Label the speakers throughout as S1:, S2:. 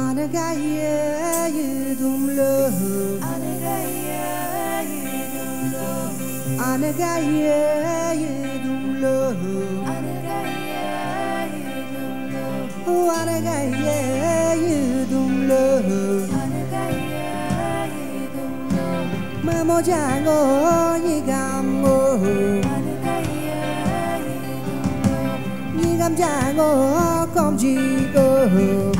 S1: Anegaya yudumlo
S2: Anegaya
S1: yudumlo Anegaya yudumlo
S2: Anegaya yudumlo
S1: Anegaya yudumlo
S2: Anegaya yudumlo
S1: Mamo jango yigamo
S2: Anegaya yudumlo
S1: gam jango komjiko Anegaya yudumlo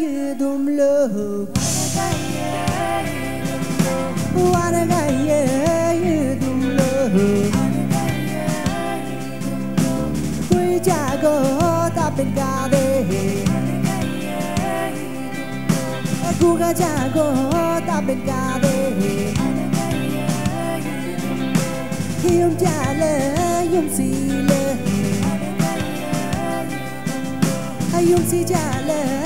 S1: يدمله وارجع يدمله ويجاكو تابن كاده كوكا جاكو تابن كاده يوم جاله يوم سيله يوم سيجاله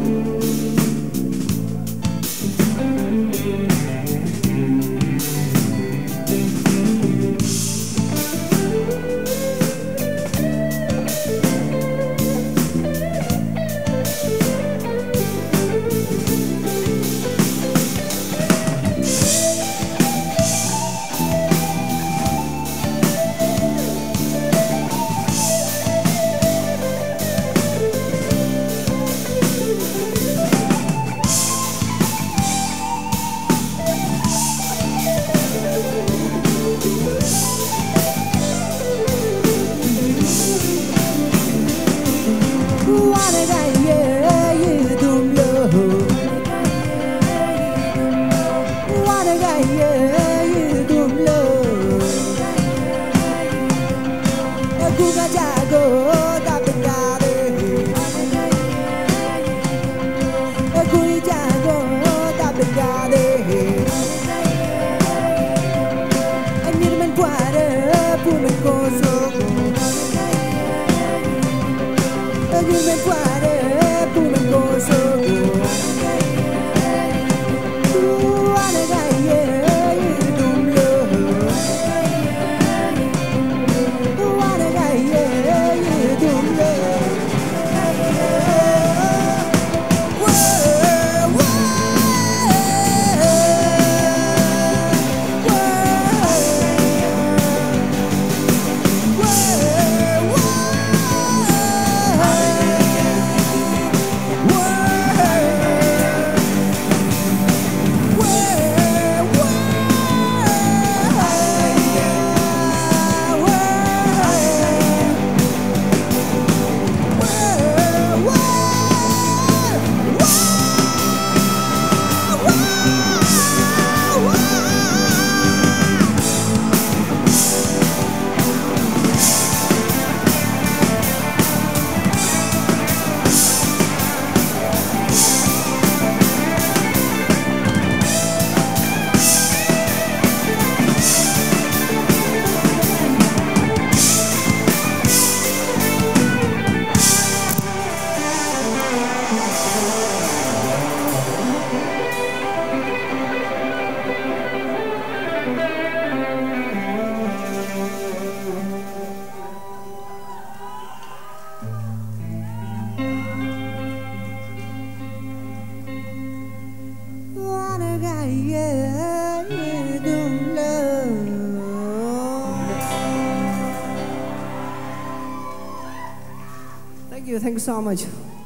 S1: you. Thank you so much.